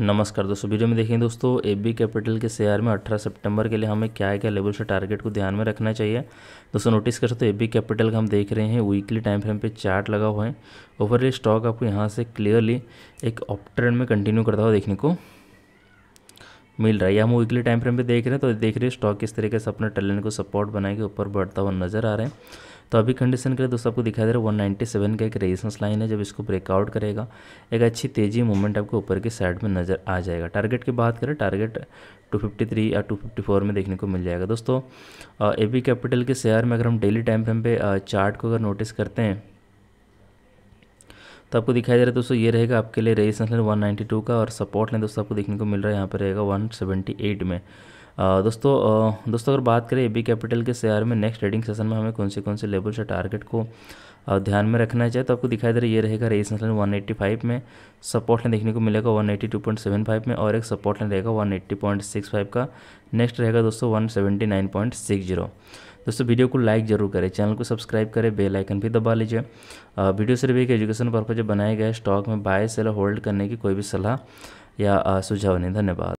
नमस्कार दोस्तों, वीडियो में देखेंगे दोस्तों ए बी कैपिटल के शेयर में 18 सितंबर के लिए हमें क्या क्या लेवल से टारगेट को ध्यान में रखना चाहिए। दोस्तों नोटिस कर सकते हो ए बी कैपिटल का हम देख रहे हैं वीकली टाइम फ्रेम पे चार्ट लगा हुआ है। ओवरऑल स्टॉक आपको यहाँ से क्लियरली एक ऑप ट्रेंड में कंटिन्यू करता हुआ देखने को मिल रहा है। या हम वीकली टाइम फ्रेम पर देख रहे हैं तो देख रहे हैं स्टॉक किस तरीके से अपने टलन को सपोर्ट बनाए के ऊपर बढ़ता हुआ नज़र आ रहे हैं। तो अभी कंडीशन के लिए दोस्तों आपको दिखाई दे रहा है वन सेवन का एक रेजिस्टेंस लाइन है, जब इसको ब्रेकआउट करेगा, एक अच्छी तेज़ी मूवमेंट आपको ऊपर की साइड में नज़र आ जाएगा। टारगेट की बात करें टारगेट 253 या 254 में देखने को मिल जाएगा। दोस्तों ए बी कैपिटल के शेयर में अगर हम डेली टाइम फ्रेम पे चार्ट को अगर नोटिस करते हैं तो आपको दिखाई दे रहा है दोस्तों, ये रहेगा आपके लिए रेजिस्टेंस लाइन 192 का और सपोर्ट लाइन दोस्तों आपको देखने को मिल रहा है, यहाँ पर रहेगा 178 में। दोस्तों दोस्तों, अगर बात करें ए बी कैपिटल के शेयर में नेक्स्ट ट्रेडिंग सेशन में हमें कौन से कौन से लेवल से टारगेट को ध्यान में रखना चाहिए तो आपको दिखाई दे रहा है, ये रहेगा रेजिस्टेंस लाइन 185 में सपोर्ट लाइन देखने को मिलेगा 182.75 में, और एक सपोर्ट लाइन रहेगा 180.65 का नेक्स्ट रहेगा दोस्तों 179.60 दोस्तों वीडियो को लाइक ज़रूर करें चैनल को सब्सक्राइब करें बेल आइकन भी दबा लीजिए। वीडियो सिर्फ़ एक एजुकेशन पर्पज बनाए गए स्टॉक में बाय सेल होल्ड करने की कोई भी सलाह या सुझाव नहीं। धन्यवाद।